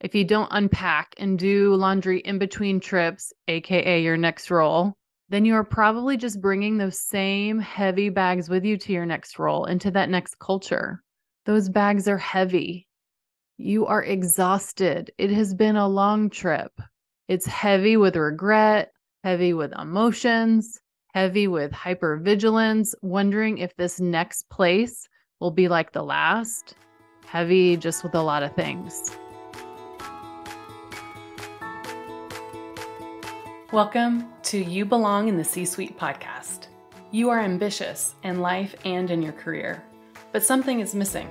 if you don't unpack and do laundry in between trips, AKA your next role, then you are probably just bringing those same heavy bags with you to your next role, into that next culture. Those bags are heavy. You are exhausted. It has been a long trip. It's heavy with regret, heavy with emotions, heavy with hypervigilance, wondering if this next place will be like the last, heavy just with a lot of things. Welcome to You Belong in the C Suite podcast. You are ambitious in life and in your career, but something is missing.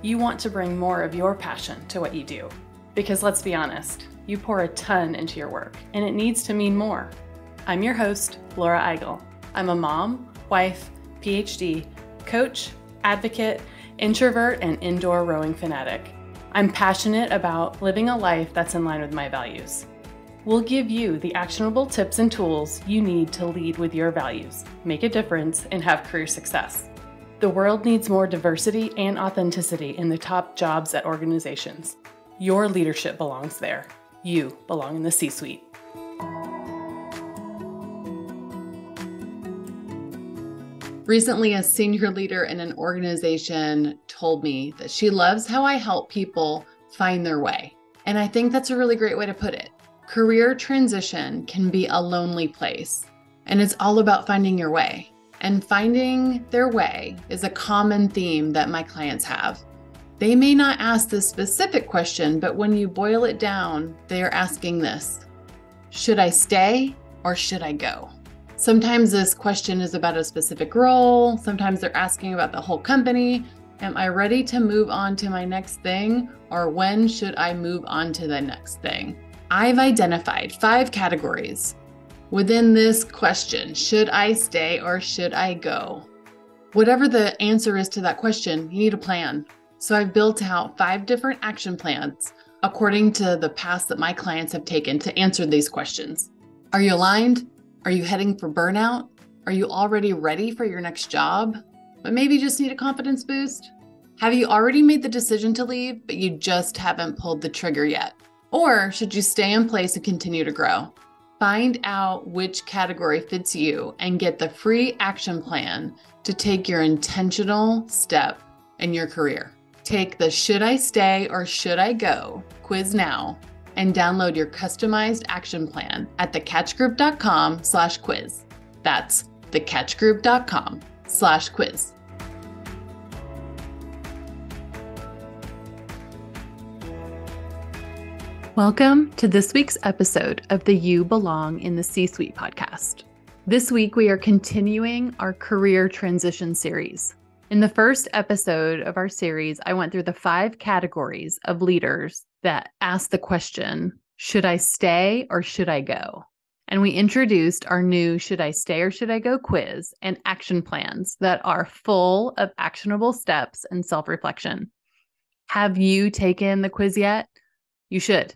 You want to bring more of your passion to what you do. Because let's be honest, you pour a ton into your work, and it needs to mean more. I'm your host, Laura Eigel. I'm a mom, wife, PhD, coach, advocate, introvert, and indoor rowing fanatic. I'm passionate about living a life that's in line with my values. We'll give you the actionable tips and tools you need to lead with your values, make a difference, and have career success. The world needs more diversity and authenticity in the top jobs at organizations. Your leadership belongs there. You belong in the C suite. Recently, a senior leader in an organization told me that she loves how I help people find their way. And I think that's a really great way to put it. Career transition can be a lonely place, and it's all about finding your way. And finding their way is a common theme that my clients have. They may not ask this specific question, but when you boil it down, they are asking this Should I stay or should I go? Sometimes this question is about a specific role. Sometimes they're asking about the whole company. Am I ready to move on to my next thing? Or when should I move on to the next thing? I've identified five categories within this question Should I stay or should I go? Whatever the answer is to that question, you need a plan. So I've built out five different action plans according to the paths that my clients have taken to answer these questions. Are you aligned? Are you heading for burnout? Are you already ready for your next job, but maybe just need a confidence boost? Have you already made the decision to leave, but you just haven't pulled the trigger yet? Or should you stay in place and continue to grow? Find out which category fits you and get the free action plan to take your intentional step in your career. Take the Should I Stay or Should I Go quiz now and download your customized action plan at thecatchgroup.com slash quiz. That's thecatchgroup.com slash quiz. Welcome to this week's episode of the You Belong in the C Suite podcast. This week, we are continuing our career transition series. In the first episode of our series, I went through the five categories of leaders that ask the question Should I stay or should I go? And we introduced our new Should I Stay or Should I Go quiz and action plans that are full of actionable steps and self reflection. Have you taken the quiz yet? You should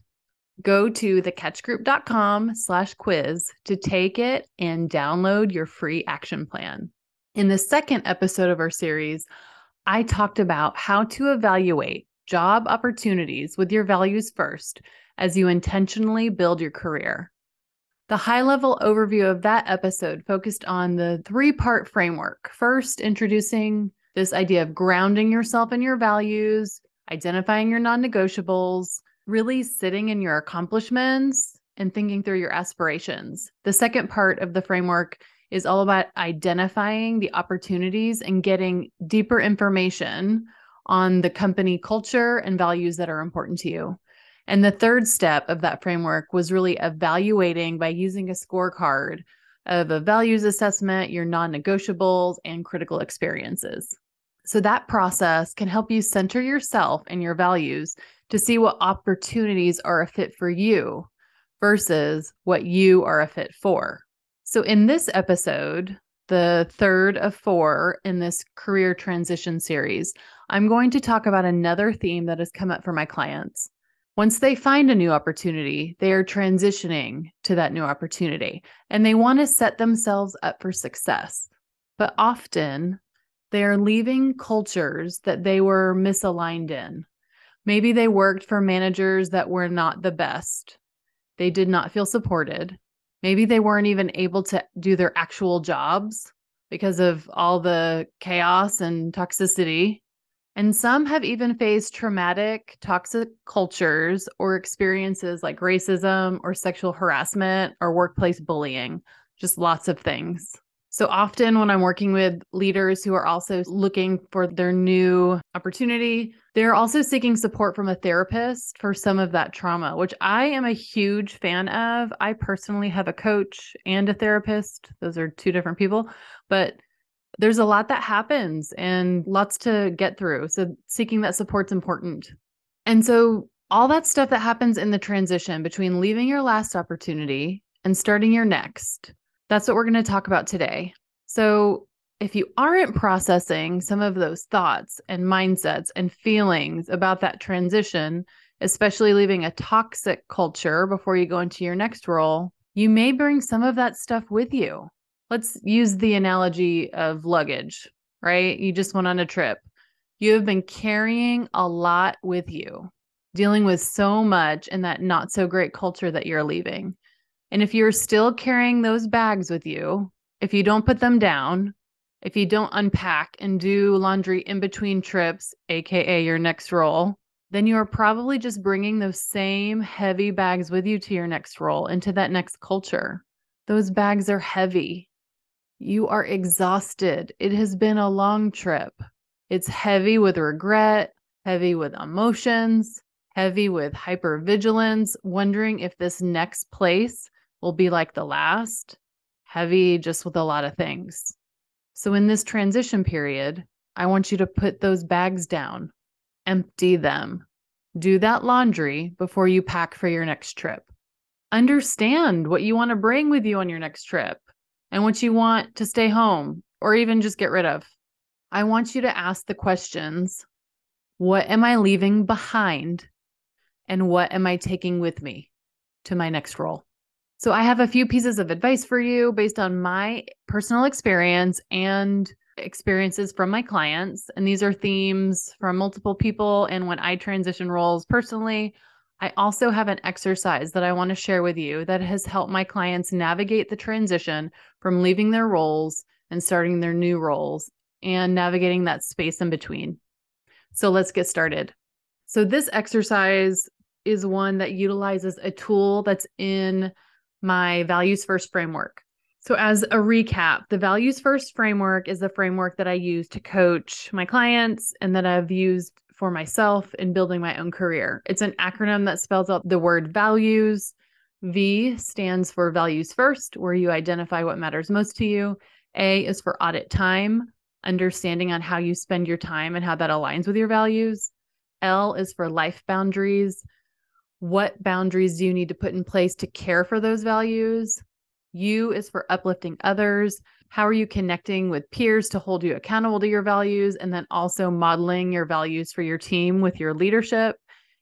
go to thecatchgroup.com slash quiz to take it and download your free action plan. In the second episode of our series, I talked about how to evaluate job opportunities with your values first as you intentionally build your career. The high level overview of that episode focused on the three part framework. First, introducing this idea of grounding yourself in your values, identifying your non negotiables, really sitting in your accomplishments and thinking through your aspirations. The second part of the framework is all about identifying the opportunities and getting deeper information on the company culture and values that are important to you. And the third step of that framework was really evaluating by using a scorecard of a values assessment, your non negotiables, and critical experiences. So that process can help you center yourself and your values to see what opportunities are a fit for you versus what you are a fit for. So, in this episode, the third of four in this career transition series, I'm going to talk about another theme that has come up for my clients. Once they find a new opportunity, they are transitioning to that new opportunity and they want to set themselves up for success. But often they are leaving cultures that they were misaligned in Maybe they worked for managers that were not the best. They did not feel supported. Maybe they weren't even able to do their actual jobs because of all the chaos and toxicity. And some have even faced traumatic, toxic cultures or experiences like racism or sexual harassment or workplace bullying, just lots of things. So often, when I'm working with leaders who are also looking for their new opportunity, they're also seeking support from a therapist for some of that trauma, which I am a huge fan of. I personally have a coach and a therapist, those are two different people, but there's a lot that happens and lots to get through. So, seeking that support's important. And so, all that stuff that happens in the transition between leaving your last opportunity and starting your next, that's what we're going to talk about today. So, if you aren't processing some of those thoughts and mindsets and feelings about that transition, especially leaving a toxic culture before you go into your next role, you may bring some of that stuff with you let's use the analogy of luggage, right? You just went on a trip. You have been carrying a lot with you, dealing with so much in that not so great culture that you're leaving. And if you're still carrying those bags with you, if you don't put them down, if you don't unpack and do laundry in between trips, AKA your next role, then you are probably just bringing those same heavy bags with you to your next role, into that next culture. Those bags are heavy. You are exhausted. It has been a long trip. It's heavy with regret, heavy with emotions, heavy with hypervigilance, wondering if this next place will be like the last, heavy just with a lot of things. So, in this transition period, I want you to put those bags down, empty them, do that laundry before you pack for your next trip. Understand what you want to bring with you on your next trip and what you want to stay home or even just get rid of. I want you to ask the questions What am I leaving behind? And what am I taking with me to my next role? So, I have a few pieces of advice for you based on my personal experience and experiences from my clients. And these are themes from multiple people. And when I transition roles personally, I also have an exercise that I want to share with you that has helped my clients navigate the transition from leaving their roles and starting their new roles and navigating that space in between. So let's get started. So, this exercise is one that utilizes a tool that's in my values first framework. So, as a recap, the values first framework is the framework that I use to coach my clients and that I've used for myself in building my own career. It's an acronym that spells out the word values. V stands for values first, where you identify what matters most to you. A is for audit time, understanding on how you spend your time and how that aligns with your values. L is for life boundaries. What boundaries do you need to put in place to care for those values? U is for uplifting others. How are you connecting with peers to hold you accountable to your values? And then also modeling your values for your team with your leadership.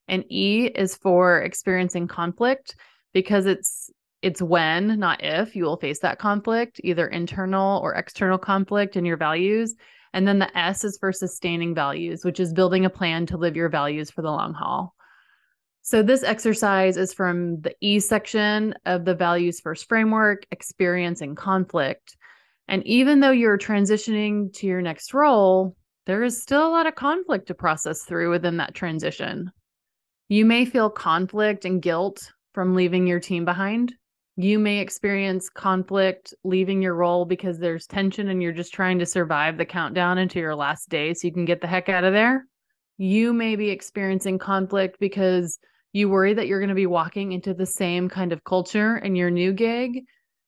And E is for experiencing conflict because it's it's when, not if, you will face that conflict, either internal or external conflict in your values. And then the S is for sustaining values, which is building a plan to live your values for the long haul. So, this exercise is from the E section of the Values First Framework, Experiencing Conflict. And even though you're transitioning to your next role, there is still a lot of conflict to process through within that transition. You may feel conflict and guilt from leaving your team behind. You may experience conflict leaving your role because there's tension and you're just trying to survive the countdown into your last day so you can get the heck out of there. You may be experiencing conflict because you worry that you're going to be walking into the same kind of culture in your new gig.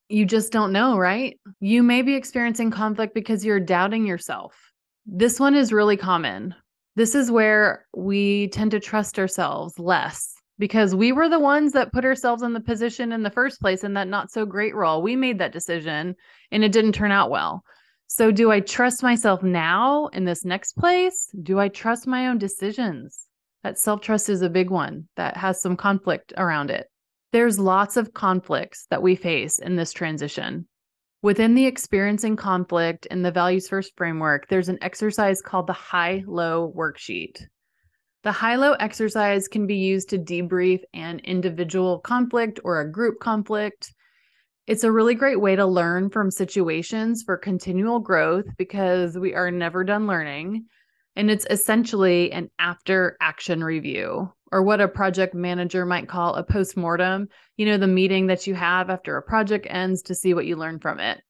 You just don't know, right? You may be experiencing conflict because you're doubting yourself. This one is really common. This is where we tend to trust ourselves less because we were the ones that put ourselves in the position in the first place in that not so great role. We made that decision and it didn't turn out well. So, do I trust myself now in this next place? Do I trust my own decisions? That self trust is a big one that has some conflict around it. There's lots of conflicts that we face in this transition. Within the experiencing conflict in the values first framework, there's an exercise called the high low worksheet. The high low exercise can be used to debrief an individual conflict or a group conflict. It's a really great way to learn from situations for continual growth because we are never done learning. And it's essentially an after action review or what a project manager might call a post-mortem, you know, the meeting that you have after a project ends to see what you learned from it.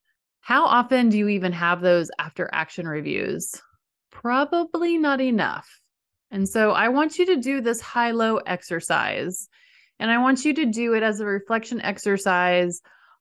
How often do you even have those after action reviews? Probably not enough. And so I want you to do this high low exercise. And I want you to do it as a reflection exercise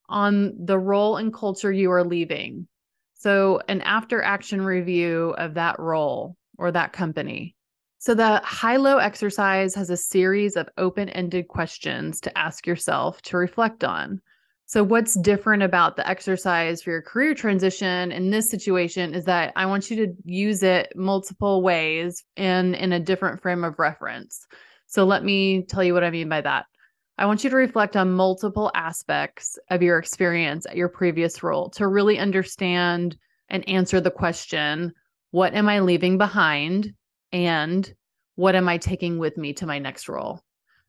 on the role and culture you are leaving. So, an after action review of that role or that company. So, the high low exercise has a series of open ended questions to ask yourself to reflect on. So, what's different about the exercise for your career transition in this situation is that I want you to use it multiple ways and in a different frame of reference. So, let me tell you what I mean by that. I want you to reflect on multiple aspects of your experience at your previous role to really understand and answer the question what am I leaving behind? And what am I taking with me to my next role?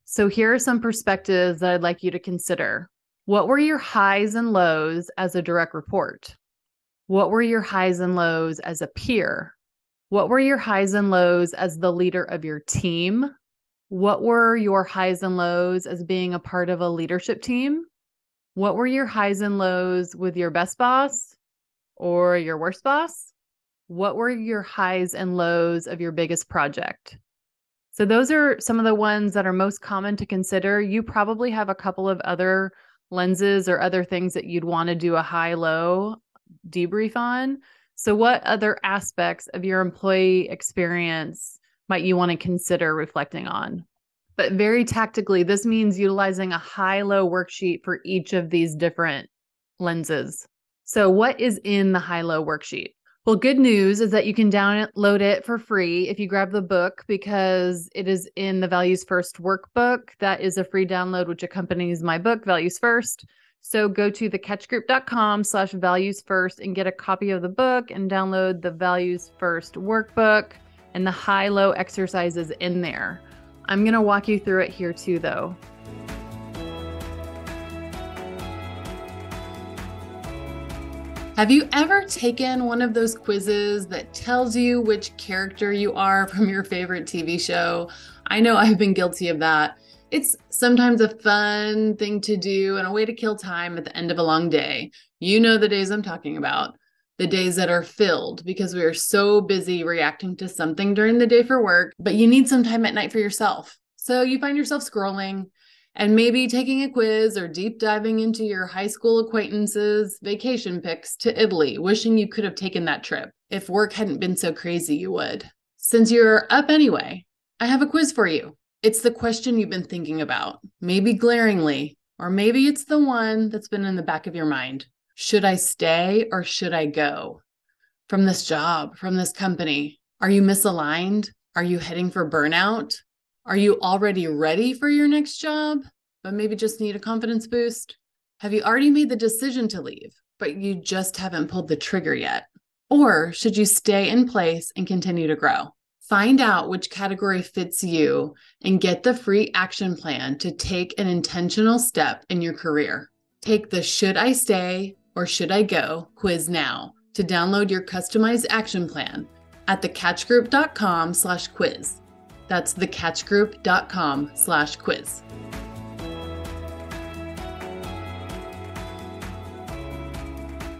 So, here are some perspectives that I'd like you to consider. What were your highs and lows as a direct report? What were your highs and lows as a peer? What were your highs and lows as the leader of your team? What were your highs and lows as being a part of a leadership team? What were your highs and lows with your best boss or your worst boss? What were your highs and lows of your biggest project? So, those are some of the ones that are most common to consider. You probably have a couple of other lenses or other things that you'd want to do a high low debrief on. So, what other aspects of your employee experience might you want to consider reflecting on? But very tactically, this means utilizing a high low worksheet for each of these different lenses. So, what is in the high low worksheet? Well, good news is that you can download it for free if you grab the book because it is in the Values First workbook. That is a free download which accompanies my book, Values First. So go to thecatchgroup.com slash values first and get a copy of the book and download the Values First workbook and the high low exercises in there. I'm going to walk you through it here too, though. Have you ever taken one of those quizzes that tells you which character you are from your favorite TV show? I know I've been guilty of that. It's sometimes a fun thing to do and a way to kill time at the end of a long day. You know the days I'm talking about. The days that are filled because we are so busy reacting to something during the day for work, but you need some time at night for yourself. So you find yourself scrolling, and maybe taking a quiz or deep diving into your high school acquaintances' vacation pics to Italy, wishing you could have taken that trip. If work hadn't been so crazy, you would. Since you're up anyway, I have a quiz for you. It's the question you've been thinking about, maybe glaringly, or maybe it's the one that's been in the back of your mind. Should I stay or should I go? From this job, from this company, are you misaligned? Are you heading for burnout? Are you already ready for your next job, but maybe just need a confidence boost? Have you already made the decision to leave, but you just haven't pulled the trigger yet? Or should you stay in place and continue to grow? Find out which category fits you and get the free action plan to take an intentional step in your career. Take the Should I Stay or Should I Go quiz now to download your customized action plan at thecatchgroup.com slash quiz. That's thecatchgroup.com slash quiz.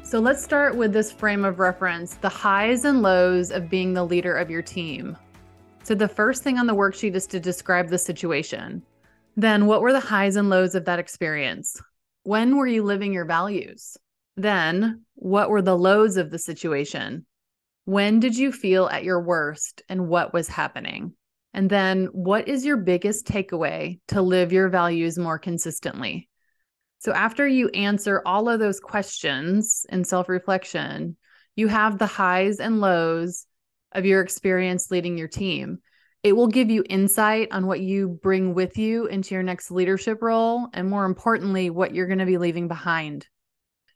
So let's start with this frame of reference the highs and lows of being the leader of your team. So the first thing on the worksheet is to describe the situation. Then, what were the highs and lows of that experience? When were you living your values? Then, what were the lows of the situation? When did you feel at your worst and what was happening? And then, what is your biggest takeaway to live your values more consistently? So, after you answer all of those questions in self reflection, you have the highs and lows of your experience leading your team. It will give you insight on what you bring with you into your next leadership role, and more importantly, what you're going to be leaving behind.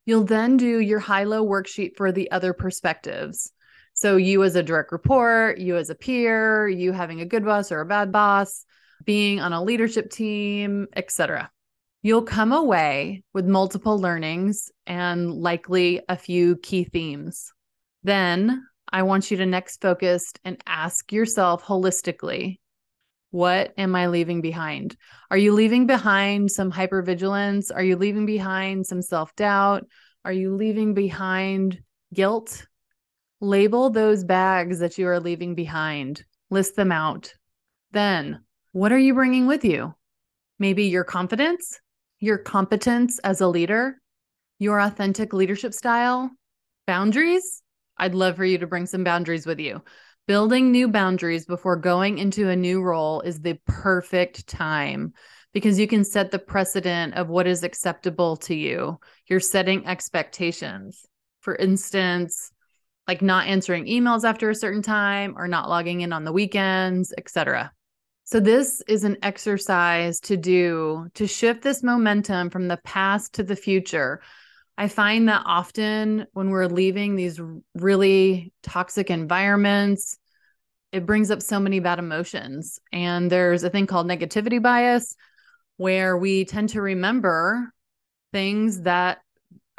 You'll then do your high low worksheet for the other perspectives. So, you as a direct report, you as a peer, you having a good boss or a bad boss, being on a leadership team, etc. You'll come away with multiple learnings and likely a few key themes. Then I want you to next focus and ask yourself holistically what am I leaving behind? Are you leaving behind some hypervigilance? Are you leaving behind some self doubt? Are you leaving behind guilt? Label those bags that you are leaving behind, list them out. Then, what are you bringing with you? Maybe your confidence, your competence as a leader, your authentic leadership style, boundaries. I'd love for you to bring some boundaries with you. Building new boundaries before going into a new role is the perfect time because you can set the precedent of what is acceptable to you. You're setting expectations. For instance, like not answering emails after a certain time or not logging in on the weekends, etc. So this is an exercise to do to shift this momentum from the past to the future. I find that often when we're leaving these really toxic environments, it brings up so many bad emotions. And there's a thing called negativity bias where we tend to remember things that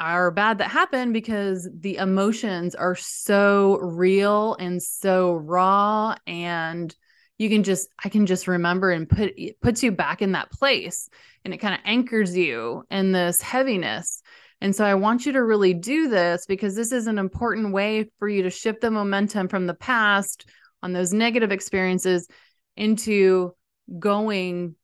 are bad that happen because the emotions are so real and so raw and you can just i can just remember and put it puts you back in that place and it kind of anchors you in this heaviness. And so i want you to really do this because this is an important way for you to shift the momentum from the past on those negative experiences into going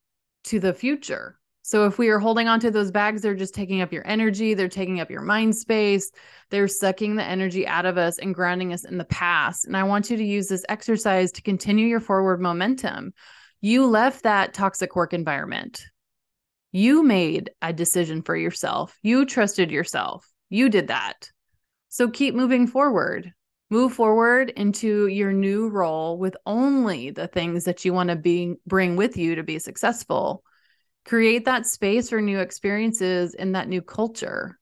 to the future so if we are holding on to those bags, they're just taking up your energy, they're taking up your mind space, they're sucking the energy out of us and grounding us in the past. And I want you to use this exercise to continue your forward momentum. You left that toxic work environment. You made a decision for yourself. You trusted yourself. You did that. So keep moving forward. Move forward into your new role with only the things that you want to be bring with you to be successful create that space for new experiences in that new culture.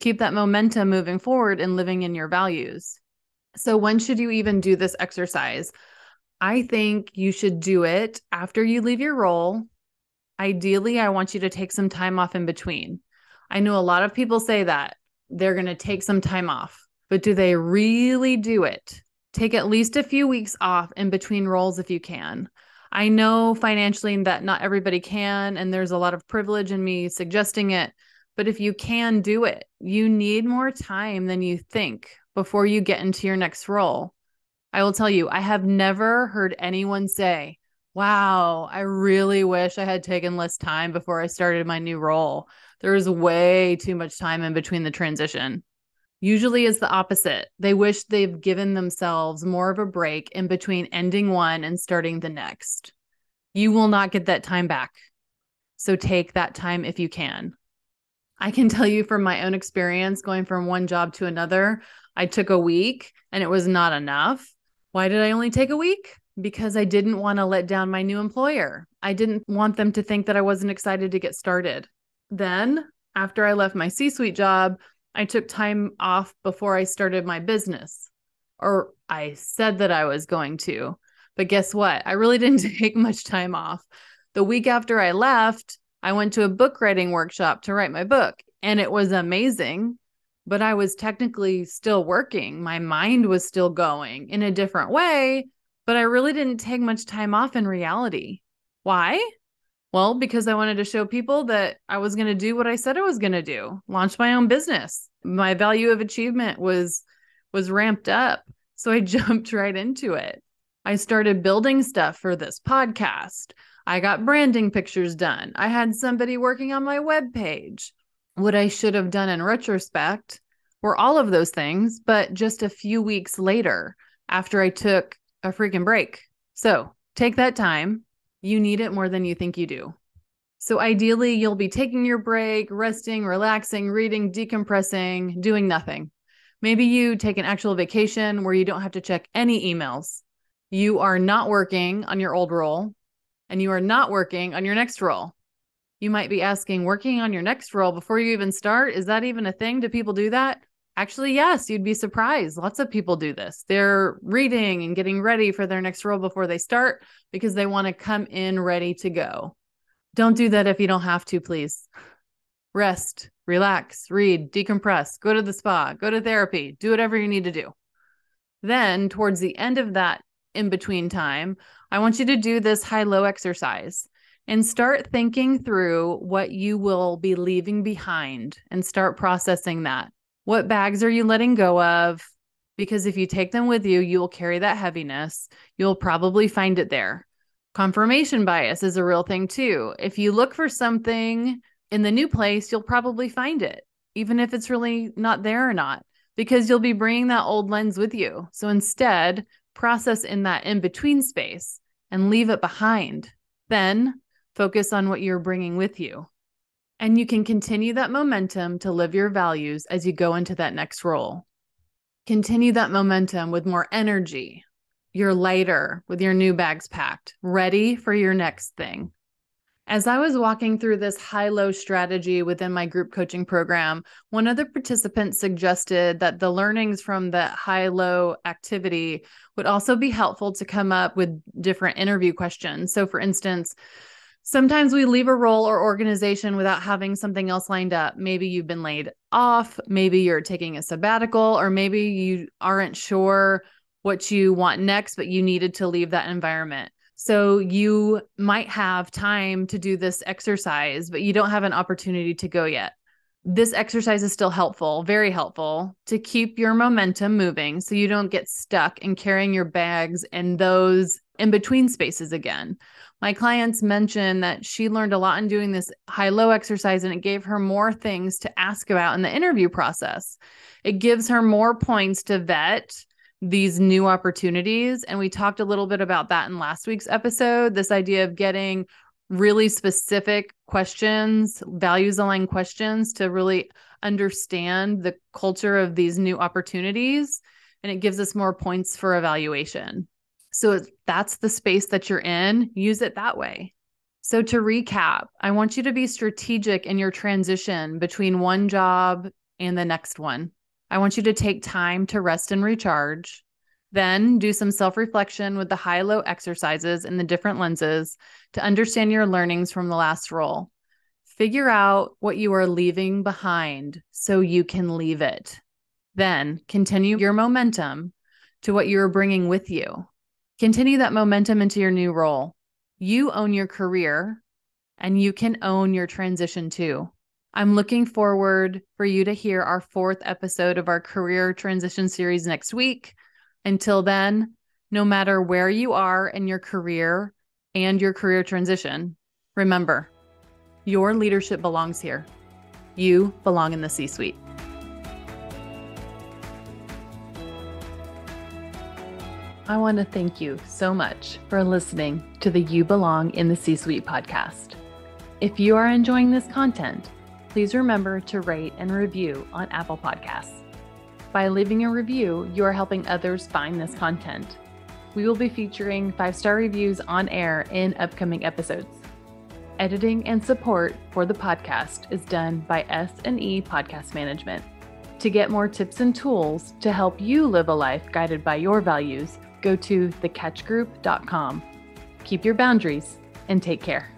Keep that momentum moving forward and living in your values. So when should you even do this exercise? I think you should do it after you leave your role. Ideally i want you to take some time off in between. I know a lot of people say that they're going to take some time off but do they really do it? Take at least a few weeks off in between roles if you can I know financially that not everybody can, and there's a lot of privilege in me suggesting it. But if you can do it, you need more time than you think before you get into your next role. I will tell you, I have never heard anyone say, Wow, I really wish I had taken less time before I started my new role. There was way too much time in between the transition usually is the opposite. They wish they've given themselves more of a break in between ending one and starting the next. You will not get that time back. So take that time if you can. I can tell you from my own experience going from one job to another, I took a week and it was not enough. Why did I only take a week? Because I didn't want to let down my new employer. I didn't want them to think that I wasn't excited to get started. Then, after I left my C suite job, I took time off before I started my business, or I said that I was going to. But guess what? I really didn't take much time off. The week after I left, I went to a book writing workshop to write my book, and it was amazing. But I was technically still working. My mind was still going in a different way, but I really didn't take much time off in reality. Why? Well, because I wanted to show people that I was going to do what I said I was going to do, launch my own business. My value of achievement was was ramped up. So I jumped right into it. I started building stuff for this podcast. I got branding pictures done. I had somebody working on my web page. What I should have done in retrospect were all of those things, but just a few weeks later after I took a freaking break. So take that time, you need it more than you think you do. So, ideally, you'll be taking your break, resting, relaxing, reading, decompressing, doing nothing. Maybe you take an actual vacation where you don't have to check any emails. You are not working on your old role and you are not working on your next role. You might be asking, working on your next role before you even start, is that even a thing? Do people do that? Actually, yes, you'd be surprised. Lots of people do this. They're reading and getting ready for their next role before they start because they want to come in ready to go. Don't do that if you don't have to, please. Rest, relax, read, decompress, go to the spa, go to therapy, do whatever you need to do. Then, towards the end of that in between time, I want you to do this high low exercise and start thinking through what you will be leaving behind and start processing that. What bags are you letting go of? Because if you take them with you, you will carry that heaviness. You'll probably find it there. Confirmation bias is a real thing too. If you look for something in the new place, you'll probably find it, even if it's really not there or not, because you'll be bringing that old lens with you. So instead, process in that in between space and leave it behind. Then focus on what you're bringing with you. And you can continue that momentum to live your values as you go into that next role. Continue that momentum with more energy. You're lighter with your new bags packed, ready for your next thing. As I was walking through this high low strategy within my group coaching program, one of the participants suggested that the learnings from the high low activity would also be helpful to come up with different interview questions. So, for instance, Sometimes we leave a role or organization without having something else lined up. Maybe you've been laid off, maybe you're taking a sabbatical, or maybe you aren't sure what you want next, but you needed to leave that environment. So you might have time to do this exercise, but you don't have an opportunity to go yet. This exercise is still helpful, very helpful to keep your momentum moving so you don't get stuck in carrying your bags and those in between spaces again my clients mentioned that she learned a lot in doing this high low exercise and it gave her more things to ask about in the interview process. It gives her more points to vet these new opportunities. And we talked a little bit about that in last week's episode this idea of getting really specific questions, values aligned questions to really understand the culture of these new opportunities. And it gives us more points for evaluation. So that's the space that you're in, use it that way. So to recap, I want you to be strategic in your transition between one job and the next one. I want you to take time to rest and recharge. Then do some self reflection with the high low exercises and the different lenses to understand your learnings from the last role. Figure out what you are leaving behind so you can leave it. Then continue your momentum to what you are bringing with you. Continue that momentum into your new role. You own your career and you can own your transition too. I'm looking forward for you to hear our fourth episode of our career transition series next week. Until then, no matter where you are in your career and your career transition, remember your leadership belongs here. You belong in the C suite. I want to thank you so much for listening to the You Belong in the C Suite podcast. If you are enjoying this content, please remember to rate and review on Apple Podcasts. By leaving a review, you are helping others find this content. We will be featuring five star reviews on air in upcoming episodes. Editing and support for the podcast is done by S&E Podcast Management. To get more tips and tools to help you live a life guided by your values, go to thecatchgroup.com. Keep your boundaries and take care.